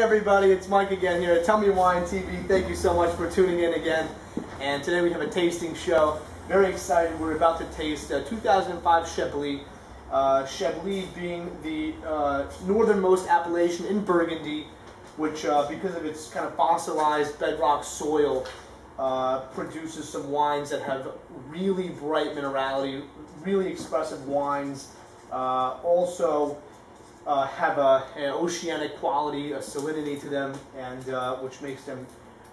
Everybody, it's Mike again here at Tell Me Wine TV. Thank you so much for tuning in again. And today we have a tasting show. Very excited. We're about to taste uh, 2005 Chablis. Uh, Chablis being the uh, northernmost appellation in Burgundy, which uh, because of its kind of fossilized bedrock soil, uh, produces some wines that have really bright minerality, really expressive wines. Also, uh, have a, an oceanic quality, a salinity to them, and uh, which makes them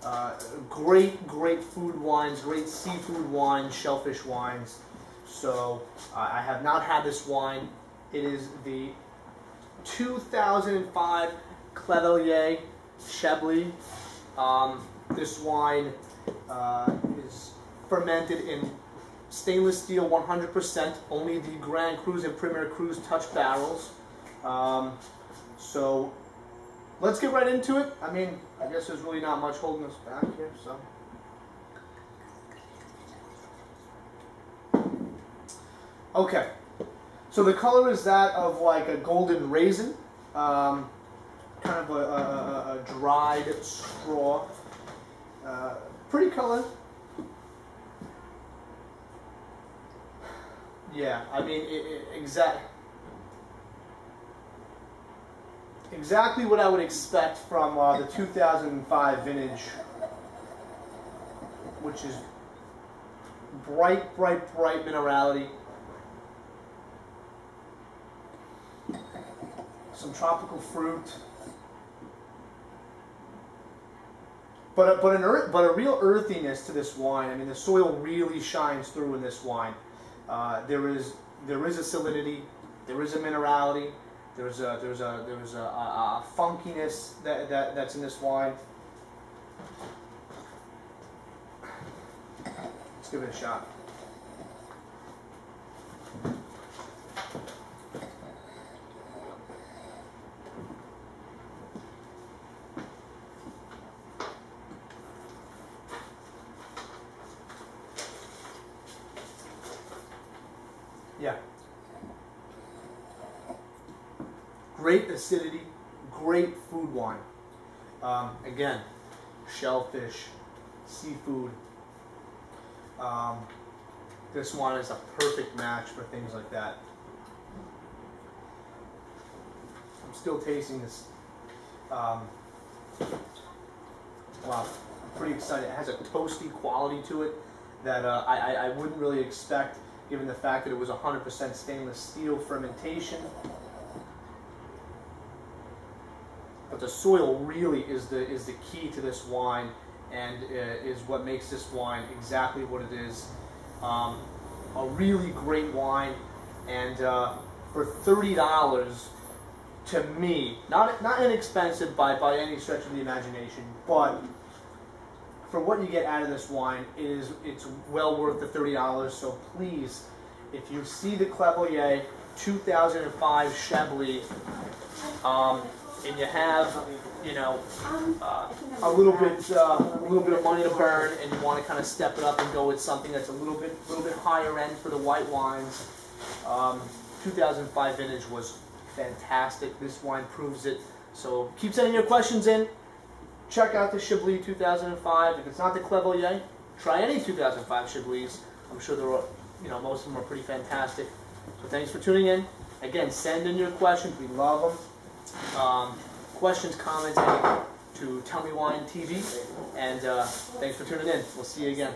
uh, great, great food wines, great seafood wines, shellfish wines. So uh, I have not had this wine. It is the 2005 Clavelier Chablis. Um, this wine uh, is fermented in stainless steel 100%, only the Grand Crus and Premier Crus touch barrels. Um, so let's get right into it. I mean, I guess there's really not much holding us back here, so. Okay, so the color is that of like a golden raisin, um, kind of a, a, a dried straw. Uh, pretty color. Yeah, I mean, it, it, exact, exactly what I would expect from uh, the 2005 vintage, which is bright, bright, bright minerality. Some tropical fruit. But a, but an earth, but a real earthiness to this wine. I mean, the soil really shines through in this wine. Uh, there is there is a salinity, there is a minerality, there's a there's a there's a, a, a funkiness that, that that's in this wine. Let's give it a shot. Yeah. Great acidity, great food wine. Um, again, shellfish, seafood. Um, this wine is a perfect match for things like that. I'm still tasting this. Um, wow, I'm pretty excited. It has a toasty quality to it that uh, I, I, I wouldn't really expect given the fact that it was 100% stainless steel fermentation. But the soil really is the is the key to this wine, and uh, is what makes this wine exactly what it is. Um, a really great wine, and uh, for thirty dollars, to me, not not inexpensive by by any stretch of the imagination, but for what you get out of this wine, it is it's well worth the thirty dollars. So please, if you see the Clavelier 2005 Chablis, um, and you have you know uh, a little bit uh, a little bit of money to burn, and you want to kind of step it up and go with something that's a little bit little bit higher end for the white wines, um, 2005 vintage was fantastic. This wine proves it. So keep sending your questions in check out the Chablis 2005. If it's not the Clavelier, try any 2005 Chablis. I'm sure there are, you know, most of them are pretty fantastic. So thanks for tuning in. Again, send in your questions. We love them. Um, questions, comments, anything to Tell Me Wine TV. And uh, thanks for tuning in. We'll see you again.